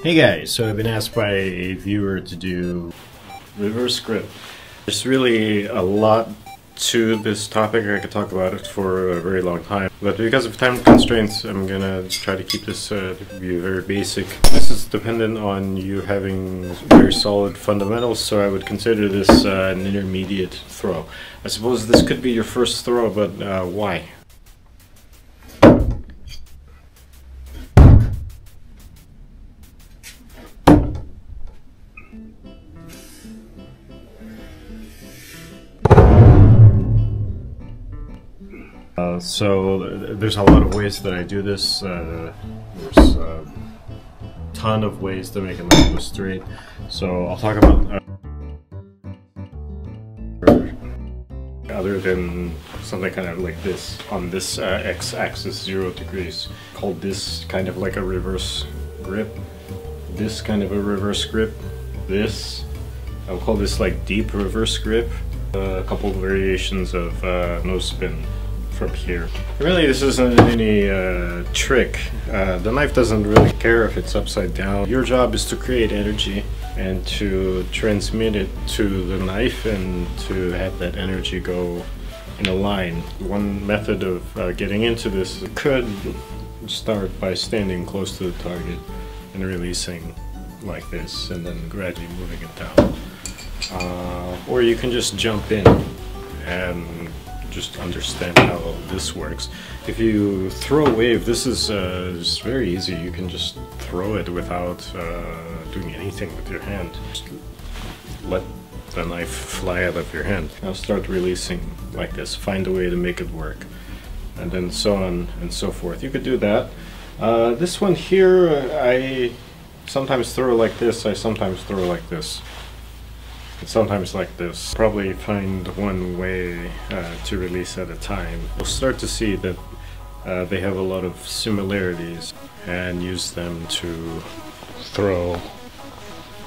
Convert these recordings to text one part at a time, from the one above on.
Hey guys, so I've been asked by a viewer to do reverse grip. There's really a lot to this topic. I could talk about it for a very long time, but because of time constraints, I'm gonna try to keep this uh, be very basic. This is dependent on you having very solid fundamentals, so I would consider this uh, an intermediate throw. I suppose this could be your first throw, but uh, why? Uh, so there's a lot of ways that I do this. Uh, there's a ton of ways to make a knife go straight. So I'll talk about uh, other than something kind of like this on this uh, x-axis zero degrees. Called this kind of like a reverse grip. This kind of a reverse grip. This I'll call this like deep reverse grip. Uh, a couple of variations of uh, no spin from here. Really, this isn't any uh, trick. Uh, the knife doesn't really care if it's upside down. Your job is to create energy and to transmit it to the knife and to have that energy go in a line. One method of uh, getting into this could start by standing close to the target and releasing like this and then gradually moving it down. Uh, or you can just jump in and just understand how this works. If you throw a wave, this is uh, very easy. You can just throw it without uh, doing anything with your hand. Just let the knife fly out of your hand. Now start releasing like this. Find a way to make it work. And then so on and so forth. You could do that. Uh, this one here, I sometimes throw like this, I sometimes throw like this sometimes like this. Probably find one way uh, to release at a time. We'll start to see that uh, they have a lot of similarities and use them to throw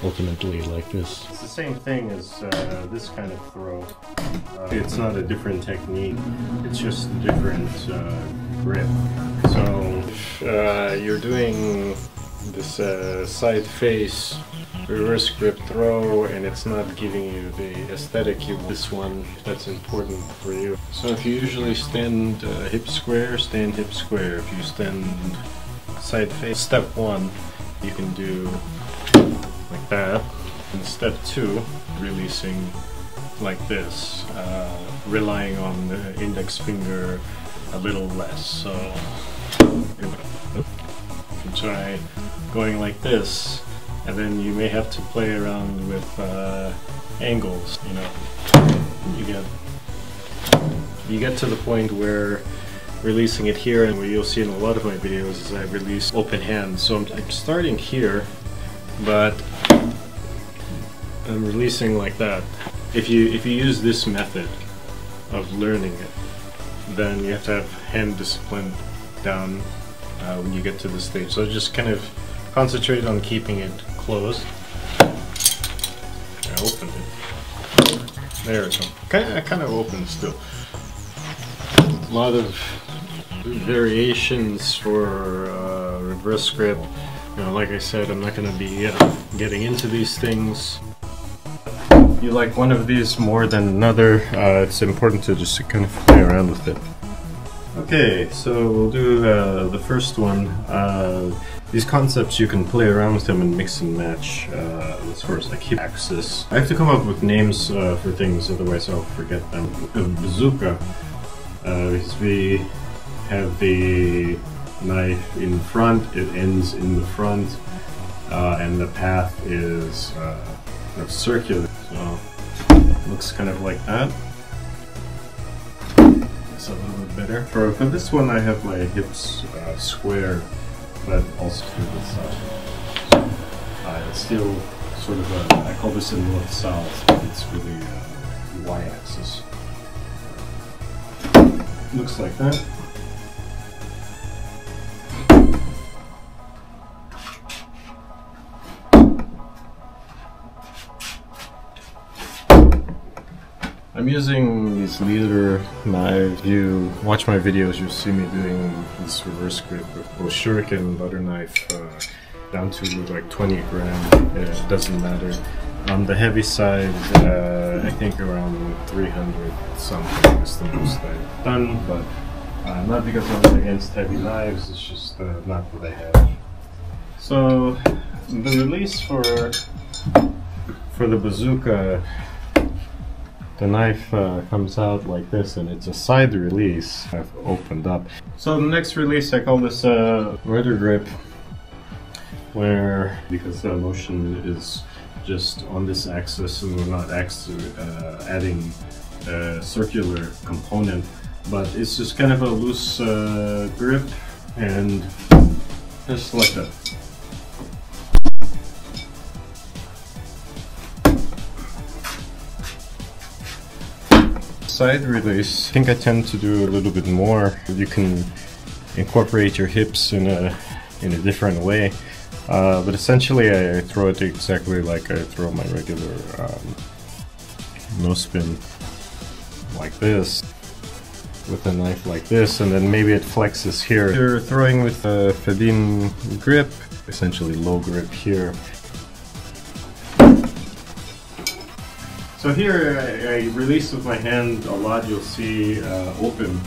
ultimately like this. It's the same thing as uh, this kind of throw. Uh, it's not a different technique, it's just a different uh, grip. So if uh, you're doing this side face reverse grip throw and it's not giving you the aesthetic you this one that's important for you. So if you usually stand uh, hip square stand hip square. If you stand side face step one you can do like that. And step two releasing like this uh, relying on the index finger a little less. So you can try going like this and then you may have to play around with uh, angles. You know, you get you get to the point where releasing it here, and what you'll see in a lot of my videos is I release open hand. So I'm, I'm starting here, but I'm releasing like that. If you if you use this method of learning it, then you have to have hand discipline down uh, when you get to this stage. So just kind of concentrate on keeping it closed. I opened it. There it goes. Kind of, kind of open still. A lot of variations for uh, reverse grip. You know, like I said, I'm not going to be uh, getting into these things. You like one of these more than another, uh, it's important to just kind of play around with it. Okay, so we'll do uh, the first one. Uh, these concepts you can play around with them and mix and match uh, as far as like hip axis. I have to come up with names uh, for things, otherwise I'll forget them. A bazooka, uh, because we have the knife in front, it ends in the front, uh, and the path is uh, kind of circular, so looks kind of like that. It's a little bit better. For, for this one I have my hips uh, square but also to the south. Uh, it's still sort of a, I call this a north-south, but it's really a y-axis. Looks like that. I'm using this leader knives. You watch my videos, you'll see me doing this reverse grip with both shuriken, butter knife, uh, down to like 20 gram. It doesn't matter. On the heavy side, uh, I think around 300 something is the most I've done, but uh, not because I'm against heavy knives, it's just uh, not what I have. So the release for for the bazooka, the knife uh, comes out like this, and it's a side release. I've opened up. So the next release, I call this a rudder grip, where because the motion is just on this axis, and we're not uh, adding a circular component, but it's just kind of a loose uh, grip, and just like that. Side release, I think I tend to do a little bit more. You can incorporate your hips in a in a different way. Uh, but essentially I throw it exactly like I throw my regular um, no spin like this with a knife like this and then maybe it flexes here. You're throwing with a Fedin grip, essentially low grip here. So here I, I, release with my hand a lot you'll see uh, open.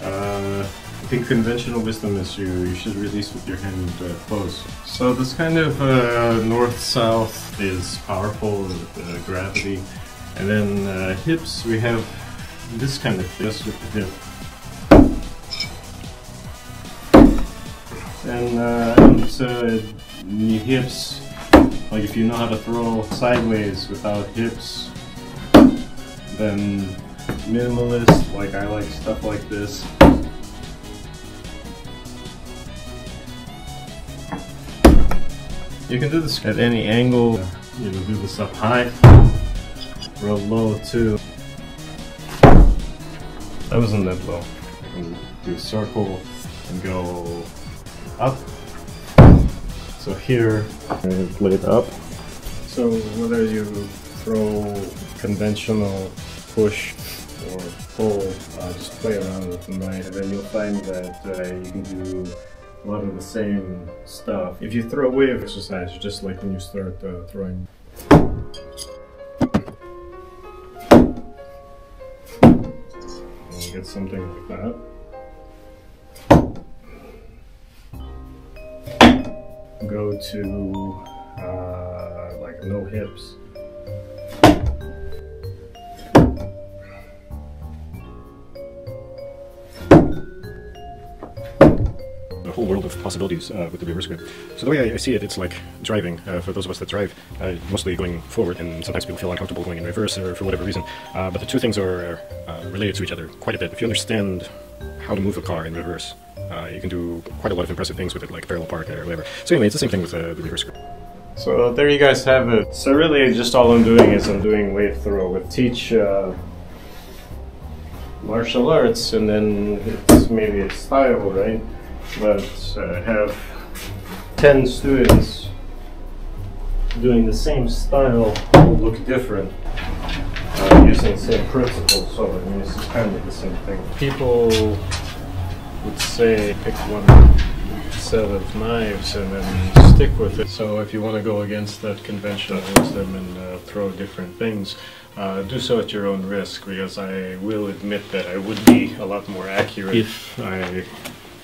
Uh, I think conventional wisdom is you, you should release with your hand uh, closed. So this kind of uh, north-south is powerful uh, gravity. And then uh, hips, we have this kind of just with the hip. And, and hips, like if you know how to throw sideways without hips, then minimalist, like I like stuff like this. You can do this at any angle. You can do this up high, real low too. That wasn't that low. You can do a circle and go up. So here, I laid up. So whether you throw conventional push or pull, uh, just play around with the knife and then you'll find that uh, you can do a lot of the same stuff. If you throw wave exercise, just like when you start uh, throwing get something like that. Go to uh, like no hips. Whole world of possibilities uh, with the reverse grip. So the way I, I see it, it's like driving. Uh, for those of us that drive, uh, mostly going forward, and sometimes people feel uncomfortable going in reverse or for whatever reason. Uh, but the two things are uh, related to each other quite a bit. If you understand how to move a car in reverse, uh, you can do quite a lot of impressive things with it, like parallel park or whatever. So anyway, it's the same thing with the reverse grip. So there you guys have it. So really, just all I'm doing is I'm doing wave throw with teach martial arts, and then it's maybe a style, right? But uh, have 10 students doing the same style will look different uh, using the same principles. So I mean, is kind of the same thing. People would say pick one set of knives and then stick with it. So if you want to go against that conventional wisdom and uh, throw different things, uh, do so at your own risk because I will admit that I would be a lot more accurate if I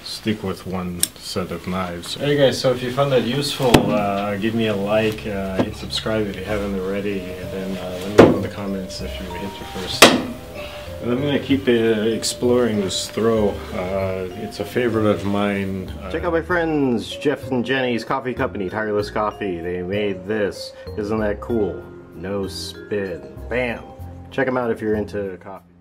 stick with one set of knives. Hey guys, so if you found that useful, uh, give me a like, uh, hit subscribe if you haven't already, and then uh, let me know in the comments if you hit your first. And I'm gonna keep uh, exploring this throw. Uh, it's a favorite of mine. Uh, Check out my friends, Jeff and Jenny's coffee company, Tireless Coffee. They made this. Isn't that cool? No spin. Bam! Check them out if you're into coffee.